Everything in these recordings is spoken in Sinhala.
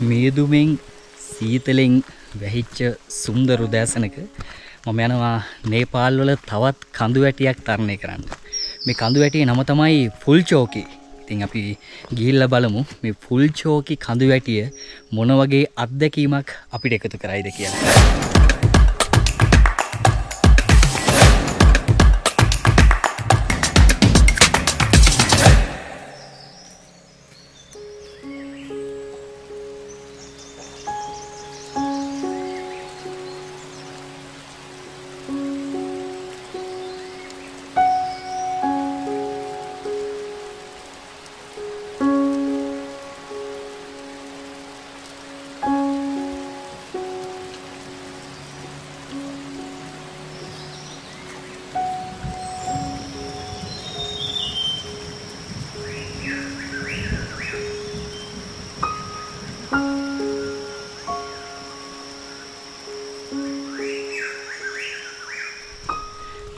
මේදුමෙන් සීතලෙන් වැහිච්ච සුන්දර උදෑසනක මම යනවා නේපාල්වල තවත් කඳු වැටියක් තරණය කරන්න. මේ කඳු වැටිය නම තමයි ෆුල්චෝකි. ඉතින් අපි ගිහිල්ල බලමු මේ ෆුල්චෝකි කඳු වැටිය මොන වගේ අත්දැකීමක් අපිට එකතු කරයිද කියලා.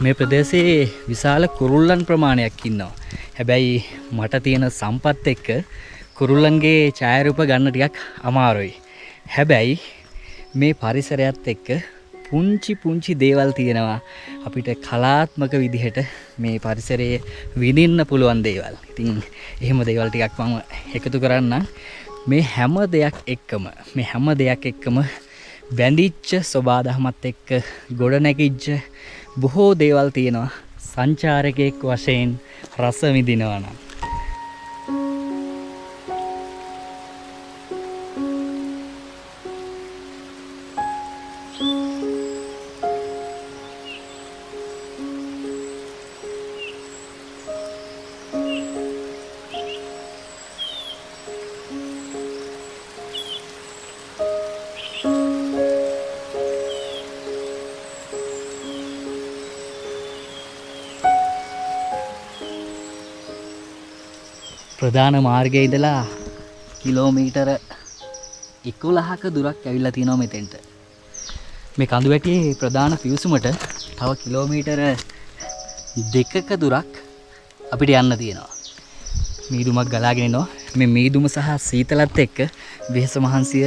මේ ප්‍රදේශයේ විශාල කුරුල්ලන් ප්‍රමාණයක් ඉන්නවා. හැබැයි මට තියෙන සම්පත් එක්ක කුරුල්ලන්ගේ ඡායාරූප ගන්න ටිකක් අමාරුයි. හැබැයි මේ පරිසරයත් එක්ක පුංචි පුංචි දේවල් තියෙනවා අපිට කලාත්මක විදිහට මේ පරිසරයේ විඳින්න පුළුවන් දේවල්. ඉතින් එහෙම දේවල් ටිකක් මම එකතු කරන්නම්. මේ හැම දෙයක් එක්කම මේ හැම දෙයක් එක්කම බැඳිච්ච ස්වබාදහමත් එක්ක ගොඩනැගිච්ච බොහෝ දේවල් තියෙනවා. සංචාරකයෙක් වශයෙන් රස විඳිනවනම් ප්‍රධාන මාර්ගය ඉදලා කිලෝමීටර එක්කොලහක දුරක් ඇවිල්ලා තියෙනවා මෙතෙන්ට. මේ කඳු වැටියේ ප්‍රධාන පිවිසුමට තව කිලෝමීටර දෙකක දුරක් අපිට යන්න තියෙනවා. මීදුමක් ගලාගෙනනවා මේ මීදුම සහ සීතලත් එක්ක වෙහෙස මහන්සිය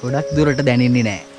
ගොඩක් දුරට දැනෙන්නේ නෑ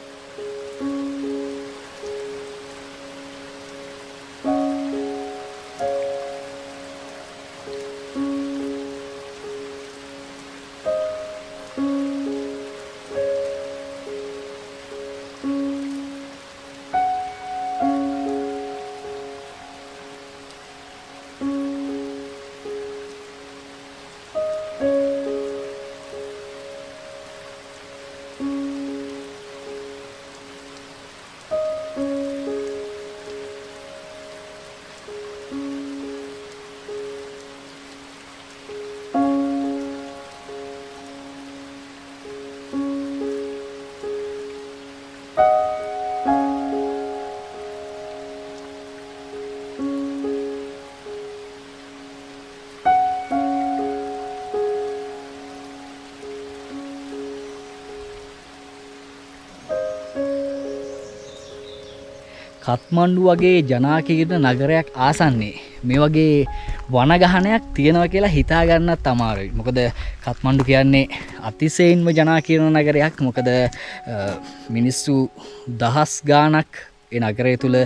කත්මණ්ඩු වගේ ජනාකීර්ණ නගරයක් ආසන්නේ. මේ වගේ වනගහනයක් තියෙනව කියලා හිතාගන්නත් අමාරුයි. මොකද කත්මණ්ඩු කියන්නේ අතිසයෙන්ම ජනාකීර්ණ නගරයක්. මොකද මිනිස්සු දහස් ගානක් ඒ නගරය තුළ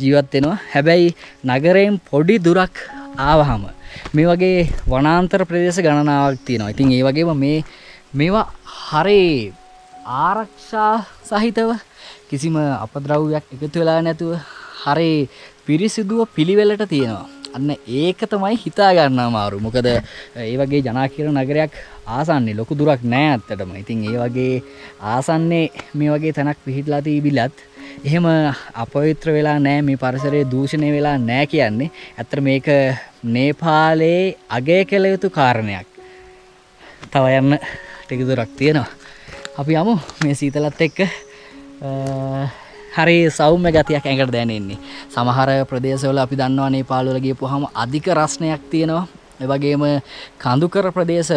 ජීවත්වෙනවා හැබැයි නගරයෙන් පොඩි දුරක් ආවහම මේ වගේ වනාන්තර ප්‍රදේශ ගණනාවක් තියෙනවා. ඉතින් ඒ වගේම මේ මේවා හරේ ආරක්ෂා සහිතව කිසිම අපද්‍රව්යක් එකතු වෙලා නැතුව හරි පිරිසිදුව පිළිවෙලට තියෙනවා. අන්න ඒක තමයි හිතාගන්න අමාරු. මොකද ඒ වගේ ජනාකිර නගරයක් ආසන්නේ ලොකු දුරක් නෑ ඇත්තටම. ඉතින් ඒ වගේ ආසන්නේ මේ වගේ තැනක් පිහිටලා තිබිලත් එහෙම අපවිත්‍ර වෙලා නෑ මේ පරිසරයේ දූෂණය වෙලා නෑ කියන්නේ. ඇත්තට මේක නේපාලයේ අගය කළ යුතු කාරණයක්. තව යන්න ටික දුරක් තියෙනවා. අපි යමු මේ සීතලත් එක්ක. හරි සෞම්‍ය ගතියක් ඇඟට දැනෙන්නේ. සමහර ප්‍රදේශවල අපි දන්නවනේ පාලුවල ගියපු හම අධික රස්නයක් තියෙනවා. එවගේම කඳුකර ප්‍රදේශ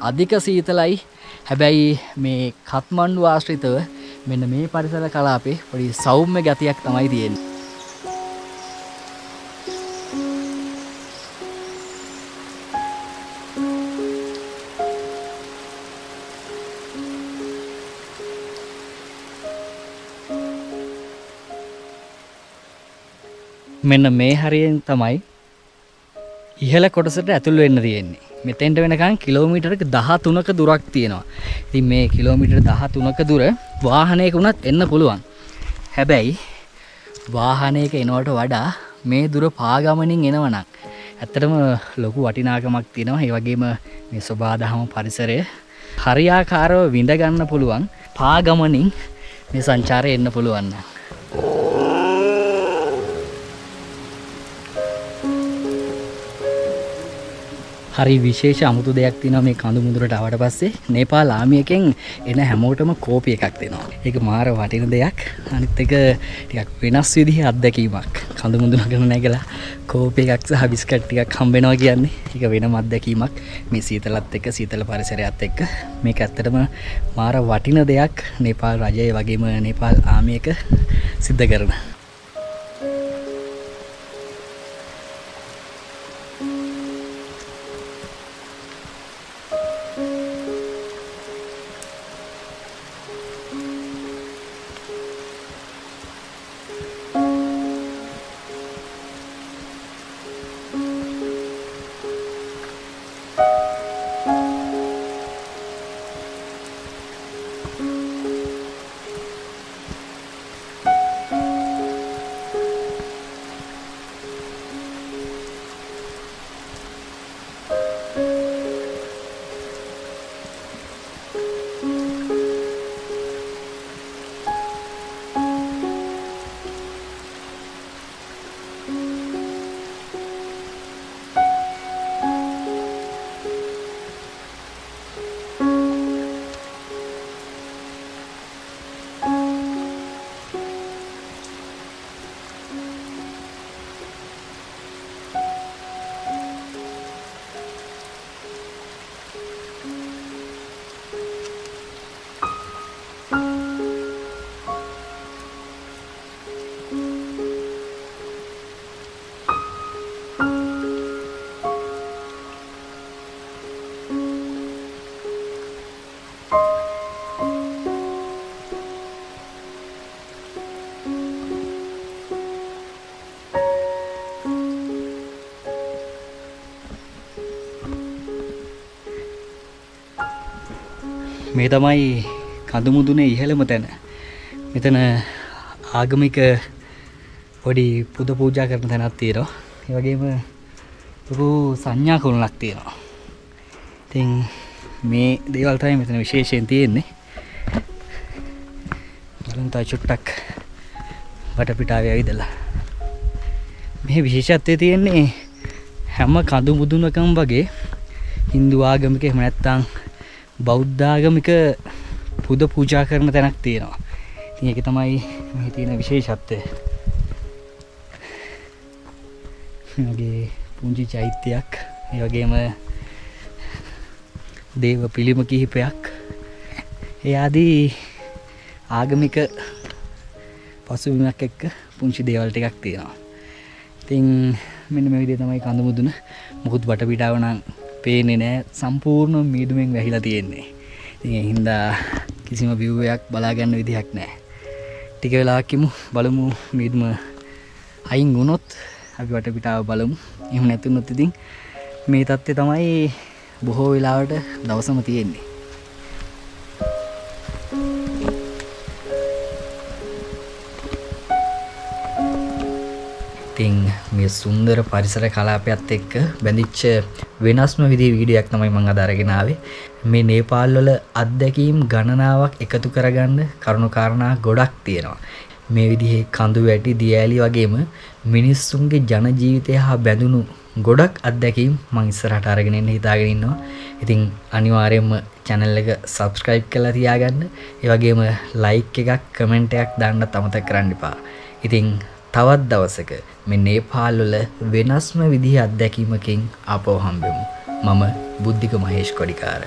අධික සීතලයි. හැබැයි මේ කත්මණ්ඩු ආශ්‍රිතව මෙන්න මේ පරිසර කලාපේ පොඩි සෞම්‍ය ගතියක් තමයි තියෙන්නේ. මෙන්න මේ හරියෙන් තමයි ඉහළ කොටසට ඇතුල් වෙන්න තියෙන්නේ. මෙතෙන්ට වෙනකන් කිලෝමීටරක දහ තුනක දුරක් තියෙනවා. ඉතින් මේ කිලෝමීටර් දහ තුනක දුර වාහනයක වුණත් එන්න පුළුවන්. හැබැයි වාහනයක එනවට වඩා මේ දුර පාගමනින් එනවනම් ඇත්තටම ලොකු වටිනාකමක් තියෙනවා. ඒ වගේම මේ ස්වබාදහම පරිසරය හරියාකාරව විඳගන්න පුළුවන් පාගමනින් මේ සංචාරය එන්න පුළුවන්න හරි විශේෂ අමුතු දෙයක් තින මේ කඳු මුදුරට අවට පස්සේ. නේපා ලාමියකෙන් එන හැමෝටම කෝපිය එකක් දෙනවා. එක මාර වටින දෙයක්. අනිත් එක ටිකක් වෙනස් විදිහ අත්දැකීමක්. කඳු මුදුන කරන නැගලා කෝපය එකක් සහ බිස්කට්ටිකක් හම්බෙනවා කියන්නේ. එක වෙනම අත්දැකීමක්. මේ සීතලත් එක්ක සීතල පරිසරයත් එක්ක. මේක ඇත්තටම මාර වටින දෙයක්. නේපාල් රජය වගේම නේපාල් ආමියක සිද්ධ කරන මේ තමයි කඳුමුදුනේ ඉහළම තැන. මෙතන ආගමික පොඩි පුද පූජා කරන තැනක් තියෙනවා. ඒ වගේම ලොකු සංඥා කුළුණක් තියෙනවා. ඉතින් මේ දේවල් තමයි මෙතන විශේෂයෙන් තියෙන්නේ. බලමු තව චුට්ටක් වටපිටාවේ ඇවිදලා. මේ විශේෂත්වය තියෙන්නේ හැම කඳු මුදුනකම වගේ හින්දු ආගමික එහෙම නැත්නම් බෞද්ධාගමික පුද පූජා කරන තැනක් තියෙනවා. ඉතින් ඒක තමයි මේ තියෙන විශේෂත්වය. මගේ පුංචි චෛත්‍යයක් ඒ වගේම දේව පිළිම කිහිපයක්. ඒ ආදී ආගමික පසුබිමක් එක්ක පුංචි දේවල් ටිකක් තියෙනවා. ඉතින් මෙන්න මේ විදිහ තමයි කඳු මුදුන මුකුත් වටපිටාව නම් පේන්නේ නෑ. සම්පූර්ණ මීදුමෙන් වැහිලා තියෙන්නේ. ඉතින් ඒ හින්දා කිසිම විව්වයක් බලාගන්න විදිහක් නෑ. ටික වෙලාකිමු බලමු මීදුම අයින් වුණොත් අපි වටපිටාව බලමු. එහෙම නැතුනොත් ඉතින් මේ තත්ත්වය තමයි බොහෝ වෙලාවට දවසම තියෙන්නේ. ඉතින් මේ සුන්දර පරිසර කලාපයත් එක්ක බැඳිච්ච වෙනස්ම විදි වීඩියක් තමයි මං අදරගෙනාවේ මේ නේපාල්වල අත්දැකීම් ගණනාවක් එකතු කරගන්න කරුණුකාරණා ගොඩක් තියෙනවා. මේ විදිහේ කඳු වැටි දියඇලි වගේම මිනිස්සුන්ගේ ජනජීවිතය හා බැඳුණු ගොඩක් අත්දැකීම් මං ඉස්සරහට අරගෙනන්න හිතාගෙන ඉන්නවා. ඉතින් අනිවාර්යෙන්ම චැනල් එක සබස්ක්‍රයිබ් කලා තියාගන්න. ඒවගේම ලයික් එකක් කමෙන්ටයක් දන්න තමත කරන්න එපා. ඉතිං තවත් දවසක මෙ නේපාල්වල වෙනස්ම විදිහ අත්දැකීමකින් අපෝ හම්බෙමු. මම බුද්ධික මහේෂ් කොඩිකාර